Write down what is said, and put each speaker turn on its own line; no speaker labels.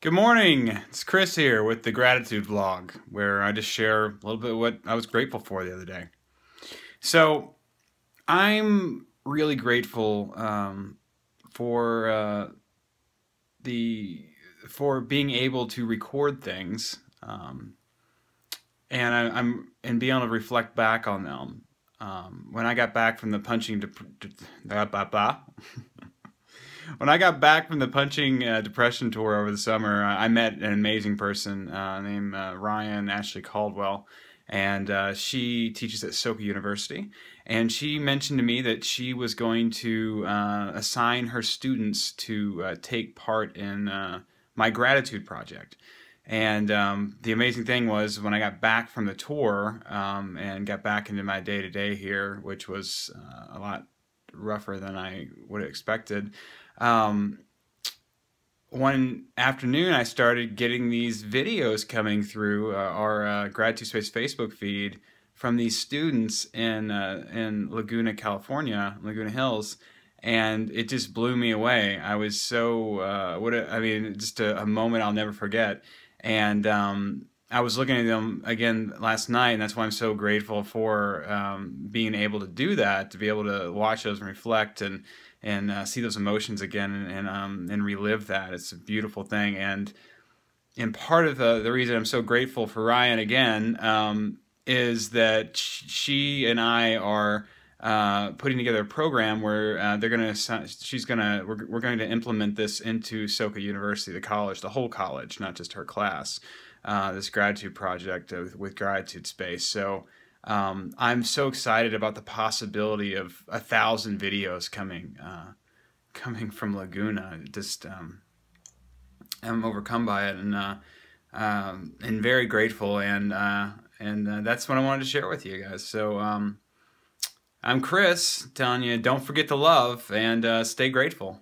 Good morning. It's Chris here with the gratitude vlog, where I just share a little bit what I was grateful for the other day. So, I'm really grateful um, for uh, the for being able to record things, um, and I, am and being able to reflect back on them. Um, when I got back from the punching, when I got back from the punching uh, depression tour over the summer, I met an amazing person uh, named uh, Ryan Ashley Caldwell, and uh, she teaches at Soka University. And she mentioned to me that she was going to uh, assign her students to uh, take part in my gratitude project. And um, the amazing thing was when I got back from the tour um, and got back into my day to day here, which was a lot rougher than I would have expected um, one afternoon I started getting these videos coming through uh, our uh, Gratitude Space Facebook feed from these students in uh, in Laguna, California, Laguna Hills, and it just blew me away. I was so uh, what a, I mean, just a, a, moment I'll never forget. And um, I was looking at them again last night, and that's why I'm so grateful for um, being able to do that, to be able to watch those and reflect and and uh, see those emotions again and and, um, and relive that. It's a beautiful thing, and and part of the the reason I'm so grateful for Ryan again um, is that she and I are. Uh, putting together a program where uh, they're gonna she's gonna we're, we're going to implement this into Soka University, the college, the whole college, not just her class uh, this gratitude project with, with Gratitude Space. So um, I'm so excited about the possibility of a thousand videos coming uh, coming from Laguna. Just um, I'm overcome by it and uh, um, and very grateful and uh, and uh, that's what I wanted to share with you guys. So um, I'm Chris telling you don't forget to love and stay grateful.